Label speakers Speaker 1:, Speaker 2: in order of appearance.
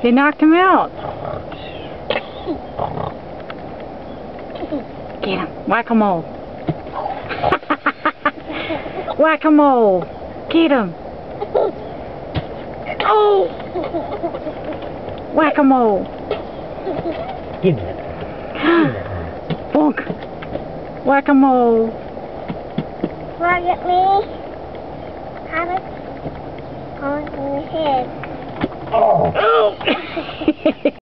Speaker 1: He knocked him out. Get him. Whack-a-mole. Whack-a-mole. Get him. Oh! Whack-a-mole.
Speaker 2: Give me.
Speaker 1: Bonk. Whack-a-mole.
Speaker 3: Want to get me?
Speaker 1: Oh!